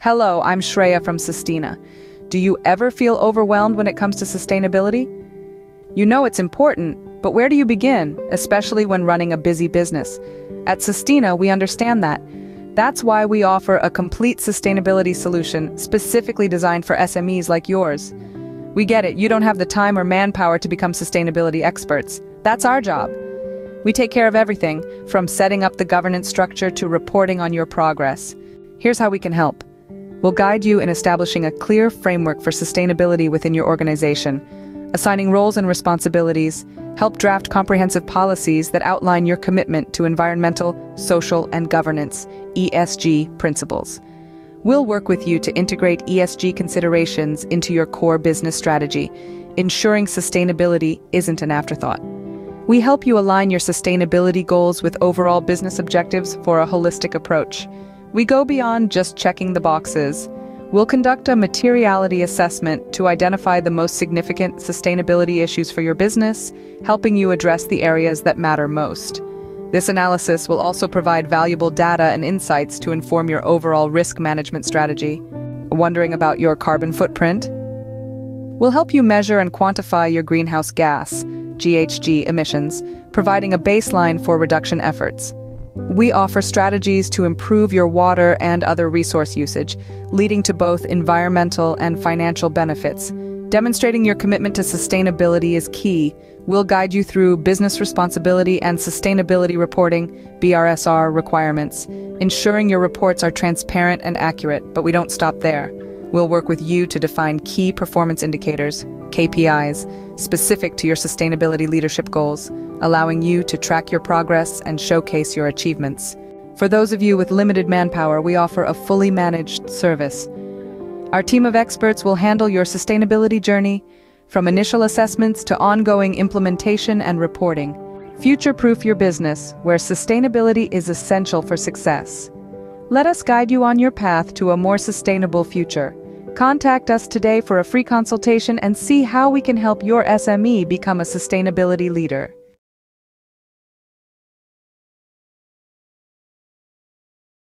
Hello, I'm Shreya from Sustina. Do you ever feel overwhelmed when it comes to sustainability? You know it's important, but where do you begin, especially when running a busy business? At Sustina, we understand that. That's why we offer a complete sustainability solution specifically designed for SMEs like yours. We get it, you don't have the time or manpower to become sustainability experts. That's our job. We take care of everything, from setting up the governance structure to reporting on your progress. Here's how we can help. We'll guide you in establishing a clear framework for sustainability within your organization, assigning roles and responsibilities, help draft comprehensive policies that outline your commitment to environmental, social, and governance ESG principles. We'll work with you to integrate ESG considerations into your core business strategy, ensuring sustainability isn't an afterthought. We help you align your sustainability goals with overall business objectives for a holistic approach. We go beyond just checking the boxes. We'll conduct a materiality assessment to identify the most significant sustainability issues for your business, helping you address the areas that matter most. This analysis will also provide valuable data and insights to inform your overall risk management strategy. Wondering about your carbon footprint? We'll help you measure and quantify your greenhouse gas, GHG emissions, providing a baseline for reduction efforts. We offer strategies to improve your water and other resource usage, leading to both environmental and financial benefits. Demonstrating your commitment to sustainability is key. We'll guide you through business responsibility and sustainability reporting, BRSR requirements, ensuring your reports are transparent and accurate, but we don't stop there. We'll work with you to define key performance indicators, KPIs, specific to your sustainability leadership goals, allowing you to track your progress and showcase your achievements. For those of you with limited manpower, we offer a fully managed service. Our team of experts will handle your sustainability journey, from initial assessments to ongoing implementation and reporting. Future-proof your business, where sustainability is essential for success. Let us guide you on your path to a more sustainable future. Contact us today for a free consultation and see how we can help your SME become a sustainability leader.